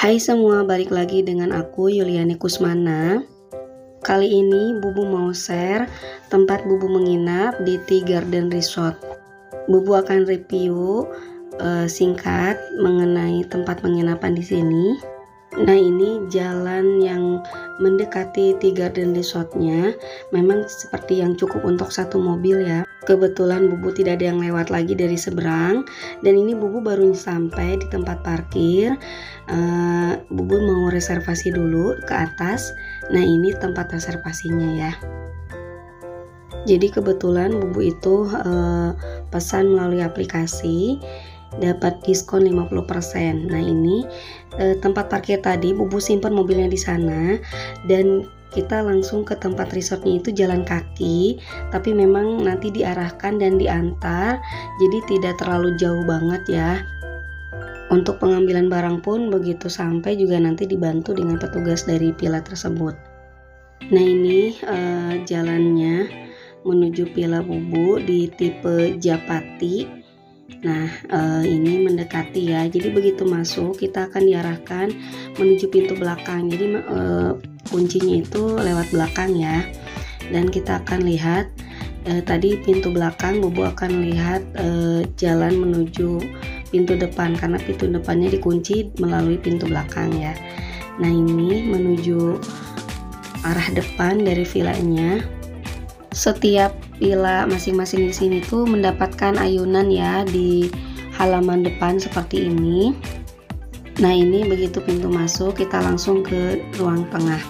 Hai semua, balik lagi dengan aku Yuliani Kusmana. Kali ini Bubu mau share tempat Bubu menginap di Tea Garden Resort. Bubu akan review uh, singkat mengenai tempat penginapan di sini. Nah ini jalan yang mendekati Tea Garden Resortnya memang seperti yang cukup untuk satu mobil ya. Kebetulan Bubu tidak ada yang lewat lagi dari seberang dan ini Bubu baru sampai di tempat parkir. Uh, Bubu mau reservasi dulu ke atas. Nah ini tempat reservasinya ya. Jadi kebetulan Bubu itu uh, pesan melalui aplikasi dapat diskon 50%. Nah, ini eh, tempat parkir tadi Bubu simpan mobilnya di sana dan kita langsung ke tempat resortnya itu jalan kaki tapi memang nanti diarahkan dan diantar jadi tidak terlalu jauh banget ya untuk pengambilan barang pun begitu sampai juga nanti dibantu dengan petugas dari pila tersebut nah ini eh, jalannya menuju pila bubu di tipe Japati Nah, uh, ini mendekati ya. Jadi begitu masuk, kita akan diarahkan menuju pintu belakang. Jadi uh, kuncinya itu lewat belakang ya. Dan kita akan lihat uh, tadi pintu belakang, Bobo akan lihat uh, jalan menuju pintu depan karena pintu depannya dikunci melalui pintu belakang ya. Nah, ini menuju arah depan dari vilanya. Setiap bila masing-masing di sini tuh mendapatkan ayunan ya di halaman depan seperti ini. Nah, ini begitu pintu masuk, kita langsung ke ruang tengah.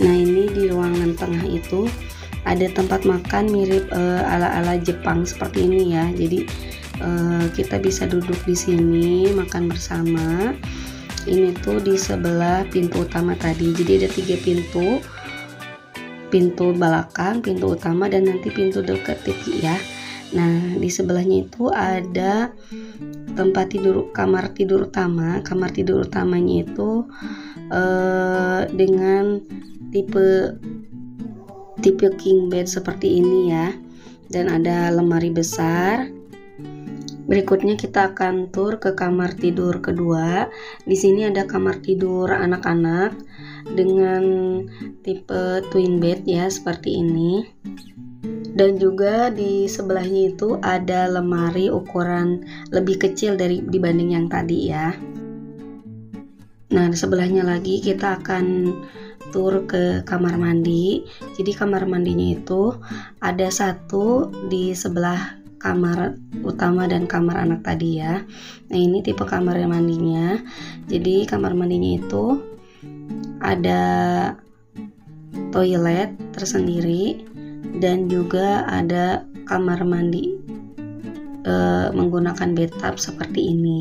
Nah, ini di ruangan tengah itu ada tempat makan mirip uh, ala-ala Jepang seperti ini ya. Jadi uh, kita bisa duduk di sini makan bersama. Ini tuh di sebelah pintu utama tadi. Jadi ada tiga pintu pintu belakang, pintu utama dan nanti pintu dekat TV ya. Nah, di sebelahnya itu ada tempat tidur kamar tidur utama. Kamar tidur utamanya itu uh, dengan tipe tipe king bed seperti ini ya. Dan ada lemari besar. Berikutnya kita akan tur ke kamar tidur kedua. Di sini ada kamar tidur anak-anak dengan tipe twin bed ya seperti ini dan juga di sebelahnya itu ada lemari ukuran lebih kecil dari dibanding yang tadi ya. Nah di sebelahnya lagi kita akan tur ke kamar mandi. Jadi kamar mandinya itu ada satu di sebelah kamar utama dan kamar anak tadi ya. Nah ini tipe kamar mandinya. Jadi kamar mandinya itu ada toilet tersendiri dan juga ada kamar mandi e, menggunakan bathtub seperti ini.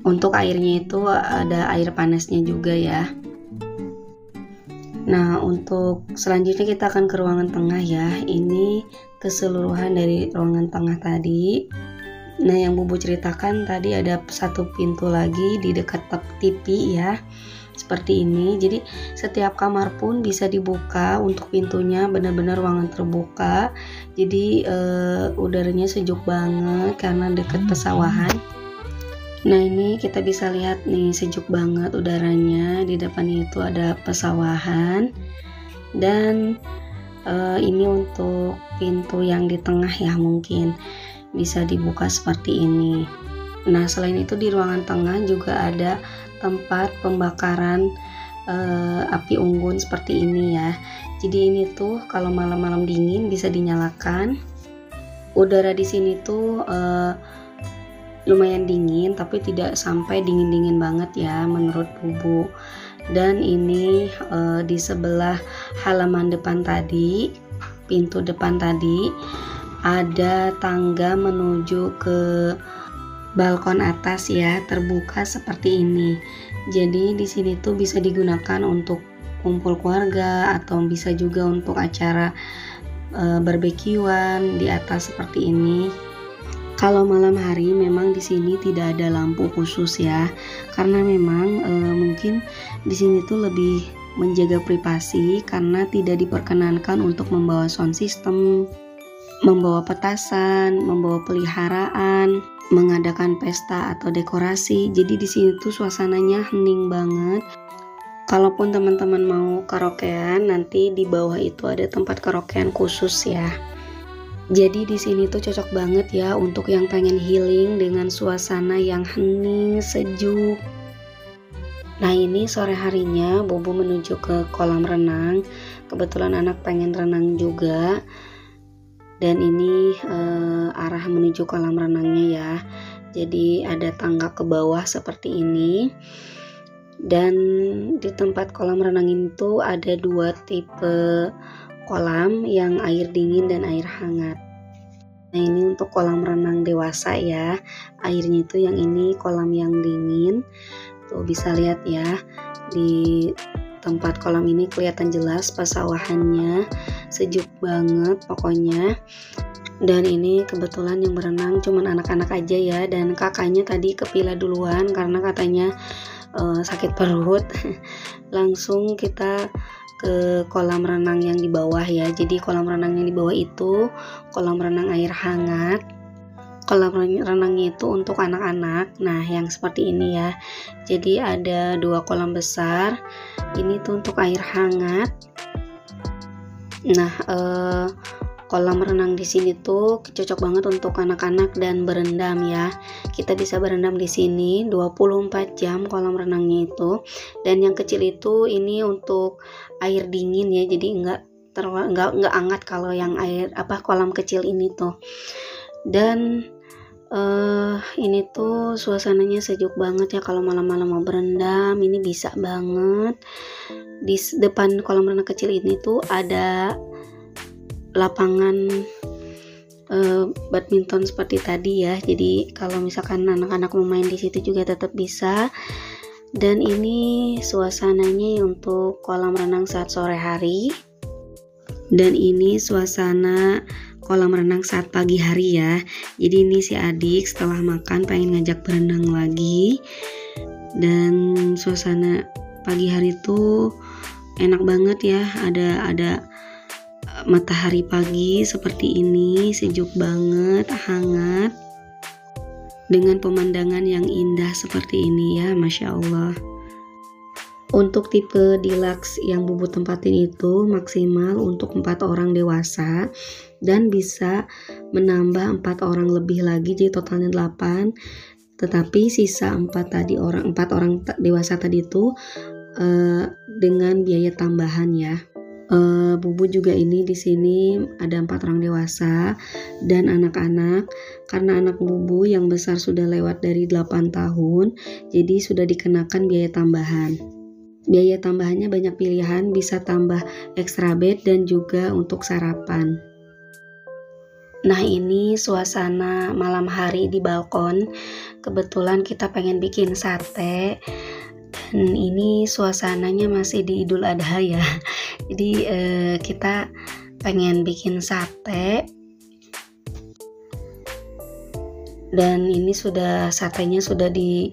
Untuk airnya itu ada air panasnya juga ya. Nah, untuk selanjutnya kita akan ke ruangan tengah ya. Ini keseluruhan dari ruangan tengah tadi. Nah, yang Bubu ceritakan tadi ada satu pintu lagi di dekat TV ya. Seperti ini. Jadi, setiap kamar pun bisa dibuka untuk pintunya benar-benar ruangan terbuka. Jadi, uh, udaranya sejuk banget karena dekat pesawahan. Nah, ini kita bisa lihat nih sejuk banget udaranya. Di depannya itu ada pesawahan. Dan uh, ini untuk pintu yang di tengah ya mungkin bisa dibuka seperti ini. Nah, selain itu di ruangan tengah juga ada tempat pembakaran e, api unggun seperti ini ya. Jadi ini tuh kalau malam-malam dingin bisa dinyalakan. Udara di sini tuh e, lumayan dingin tapi tidak sampai dingin-dingin banget ya menurut Bubu. Dan ini e, di sebelah halaman depan tadi, pintu depan tadi ada tangga menuju ke balkon atas ya terbuka seperti ini jadi di sini tuh bisa digunakan untuk kumpul keluarga atau bisa juga untuk acara e, barbekyuan di atas seperti ini kalau malam hari memang di sini tidak ada lampu khusus ya karena memang e, mungkin di sini tuh lebih menjaga privasi karena tidak diperkenankan untuk membawa sound system membawa petasan, membawa peliharaan. Mengadakan pesta atau dekorasi. Jadi di sini tuh suasananya hening banget. Kalaupun teman-teman mau karaokean, nanti di bawah itu ada tempat karaokean khusus ya. Jadi di sini tuh cocok banget ya untuk yang pengen healing dengan suasana yang hening, sejuk. Nah ini sore harinya Bobo menuju ke kolam renang. Kebetulan anak pengen renang juga dan ini uh, arah menuju kolam renangnya ya. Jadi ada tangga ke bawah seperti ini. Dan di tempat kolam renang itu ada dua tipe kolam yang air dingin dan air hangat. Nah ini untuk kolam renang dewasa ya. Airnya itu yang ini kolam yang dingin. Tuh bisa lihat ya. Di tempat kolam ini kelihatan jelas pesawahannya sejuk banget pokoknya. Dan ini kebetulan yang berenang cuman anak-anak aja ya. Dan kakaknya tadi kepila duluan karena katanya uh, sakit perut. Langsung kita ke kolam renang yang di bawah ya. Jadi kolam renang yang di bawah itu kolam renang air hangat. Kolam renangnya itu untuk anak-anak. Nah yang seperti ini ya. Jadi ada dua kolam besar. Ini tuh untuk air hangat nah eh, kolam renang di sini tuh cocok banget untuk anak-anak dan berendam ya. Kita bisa berendam di sini 24 jam kolam renangnya itu. Dan yang kecil itu ini untuk air dingin ya. Jadi enggak enggak enggak hangat kalau yang air apa kolam kecil ini tuh. Dan uh, ini tuh suasananya sejuk banget ya kalau malam-malam mau berendam. Ini bisa banget. Di depan kolam renang kecil ini tuh ada lapangan uh, badminton seperti tadi ya. Jadi kalau misalkan anak-anak mau main di situ juga tetap bisa. Dan ini suasananya untuk kolam renang saat sore hari. Dan ini suasana kolam renang saat pagi hari ya. Jadi ini si adik setelah makan pengen ngajak berenang lagi. Dan suasana pagi hari itu enak banget ya. Ada ada eh, matahari pagi seperti ini sejuk banget hangat. Dengan pemandangan yang indah seperti ini ya Masya Allah. Untuk tipe deluxe yang bubu tempatin itu maksimal untuk empat orang dewasa dan bisa menambah empat orang lebih lagi jadi totalnya 8 tetapi sisa empat tadi orang empat orang dewasa tadi itu uh, dengan biaya tambahan ya. Uh, bubu juga ini di sini ada empat orang dewasa dan anak-anak. Karena anak bubu yang besar sudah lewat dari 8 tahun jadi sudah dikenakan biaya tambahan. Biaya tambahannya banyak pilihan, bisa tambah extra bed dan juga untuk sarapan. Nah ini suasana malam hari di balkon. Kebetulan kita pengen bikin sate. Dan ini suasananya masih di idul adha ya. Jadi eh, kita pengen bikin sate. Dan ini sudah satenya sudah di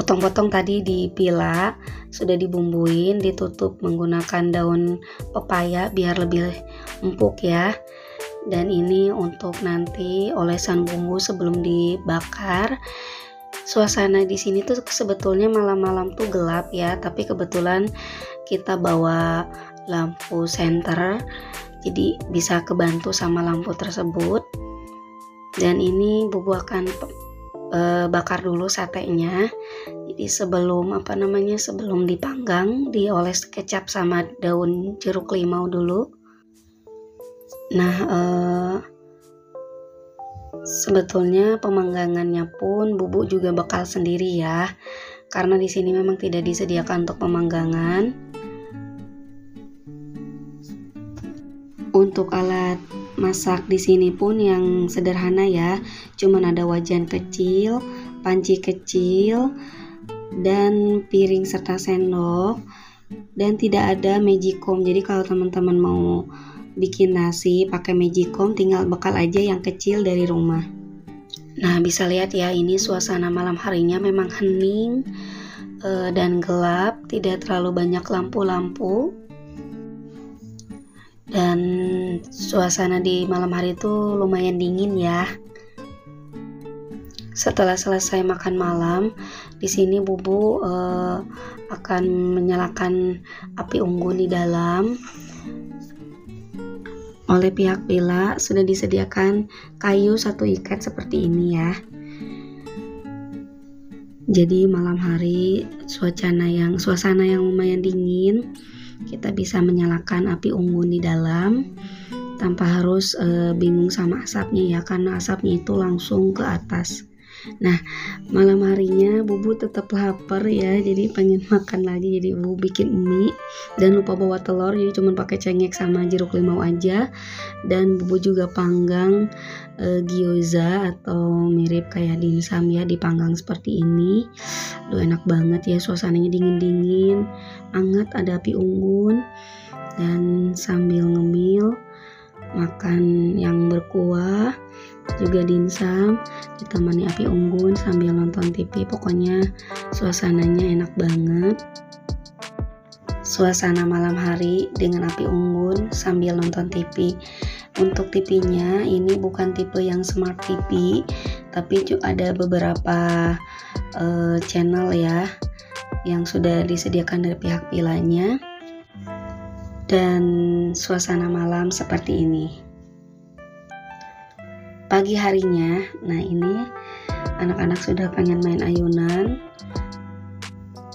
potong-potong tadi dipila sudah dibumbuin ditutup menggunakan daun pepaya biar lebih empuk ya dan ini untuk nanti olesan bumbu sebelum dibakar. Suasana di sini tuh sebetulnya malam-malam tuh gelap ya tapi kebetulan kita bawa lampu senter jadi bisa kebantu sama lampu tersebut. Dan ini bubu akan uh, bakar dulu satenya. Jadi sebelum apa namanya sebelum dipanggang dioles kecap sama daun jeruk limau dulu nah uh, sebetulnya pemanggangannya pun bubuk juga bakal sendiri ya. Karena di sini memang tidak disediakan untuk pemanggangan. Untuk alat masak di sini pun yang sederhana ya. Cuman ada wajan kecil panci kecil dan piring serta sendok. Dan tidak ada magicom jadi kalau teman-teman mau bikin nasi pakai magicom tinggal bekal aja yang kecil dari rumah. Nah bisa lihat ya ini suasana malam harinya memang hening uh, dan gelap tidak terlalu banyak lampu-lampu. Dan suasana di malam hari itu lumayan dingin ya. Setelah selesai makan malam, di sini Bubu uh, akan menyalakan api unggun di dalam. Oleh pihak villa sudah disediakan kayu satu ikat seperti ini ya. Jadi malam hari suasana yang suasana yang lumayan dingin, kita bisa menyalakan api unggun di dalam tanpa harus e, bingung sama asapnya ya karena asapnya itu langsung ke atas. Nah, malam harinya Bubu tetap lapar ya, jadi pengen makan lagi. Jadi Bubu bikin mie dan lupa bawa telur, jadi cuma pakai cengek sama jeruk limau aja. Dan Bubu juga panggang e, gyoza atau mirip kayak dimsum ya, dipanggang seperti ini. Duh enak banget ya, suasananya dingin-dingin, hangat ada api unggun dan sambil ngemil makan yang berkuah juga dimsum ditemani api unggun sambil nonton TV pokoknya suasananya enak banget. Suasana malam hari dengan api unggun sambil nonton TV untuk TV-nya ini bukan tipe yang smart TV tapi juga ada beberapa uh, channel ya yang sudah disediakan dari pihak pilanya. Dan suasana malam seperti ini pagi harinya nah ini anak-anak sudah pengen main ayunan.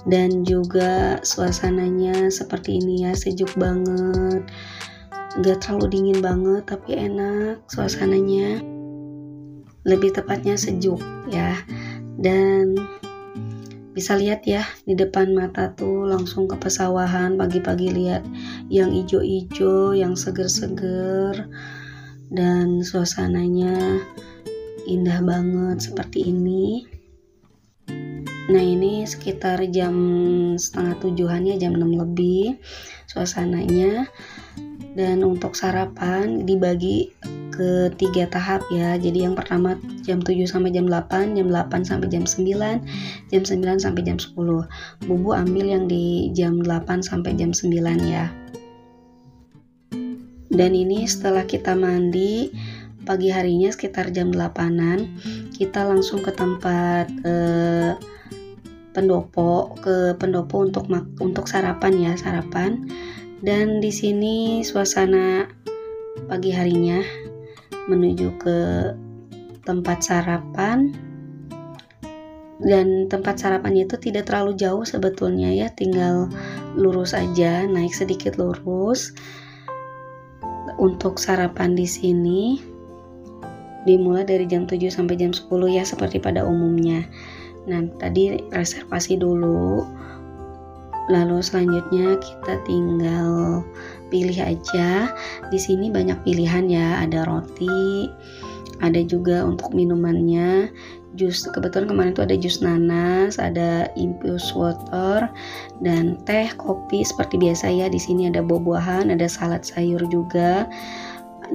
Dan juga suasananya seperti ini ya sejuk banget. Gak terlalu dingin banget tapi enak suasananya. Lebih tepatnya sejuk ya. Dan bisa lihat ya di depan mata tuh langsung ke pesawahan pagi-pagi lihat yang ijo-ijo yang seger-seger dan suasananya indah banget seperti ini. Nah ini sekitar jam setengah tujuhan ya jam 6 lebih suasananya. Dan untuk sarapan dibagi ke tiga tahap ya. Jadi yang pertama jam 7 sampai jam 8 jam 8 sampai jam 9 jam 9 sampai jam 10 bubu ambil yang di jam 8 sampai jam 9 ya dan ini setelah kita mandi pagi harinya sekitar jam 8an kita langsung ke tempat eh, pendopo ke pendopo untuk untuk sarapan ya sarapan. Dan di sini suasana pagi harinya menuju ke tempat sarapan. Dan tempat sarapannya itu tidak terlalu jauh sebetulnya ya tinggal lurus aja naik sedikit lurus untuk sarapan di sini dimulai dari jam 7 sampai jam 10 ya seperti pada umumnya. Nah, tadi reservasi dulu. Lalu selanjutnya kita tinggal pilih aja. Di sini banyak pilihan ya, ada roti, ada juga untuk minumannya. Jus kebetulan kemarin itu ada jus nanas ada infused water dan teh kopi seperti biasa ya. Di sini ada buah-buahan ada salad sayur juga.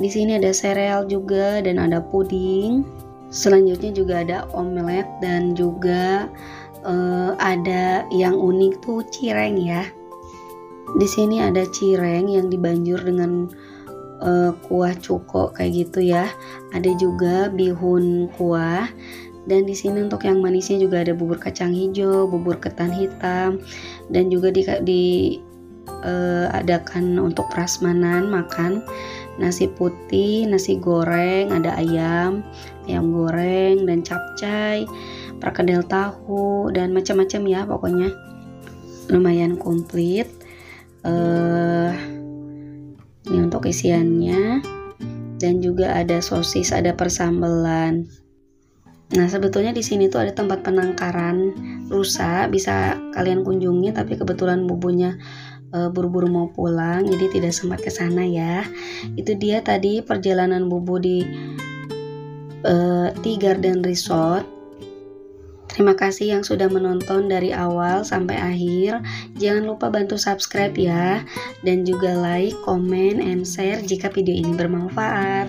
Di sini ada sereal juga dan ada puding. Selanjutnya juga ada omelet dan juga uh, ada yang unik tuh cireng ya. Di sini ada cireng yang dibanjur dengan uh, kuah cuko kayak gitu ya. Ada juga bihun kuah. Dan di sini untuk yang manisnya juga ada bubur kacang hijau, bubur ketan hitam dan juga di, di uh, adakan untuk prasmanan makan. Nasi putih, nasi goreng, ada ayam, ayam goreng dan capcay, perkedel tahu dan macam-macam ya pokoknya. Lumayan komplit. Uh, ini untuk isiannya dan juga ada sosis, ada persambelan. Nah, sebetulnya di sini tuh ada tempat penangkaran rusa, bisa kalian kunjungi tapi kebetulan bubunya e, buru-buru mau pulang jadi tidak sempat ke sana ya. Itu dia tadi perjalanan bubu di e, Tea Garden Resort. Terima kasih yang sudah menonton dari awal sampai akhir. Jangan lupa bantu subscribe ya dan juga like, comment, and share jika video ini bermanfaat.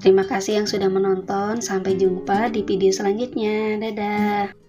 Terima kasih yang sudah menonton. Sampai jumpa di video selanjutnya. Dadah.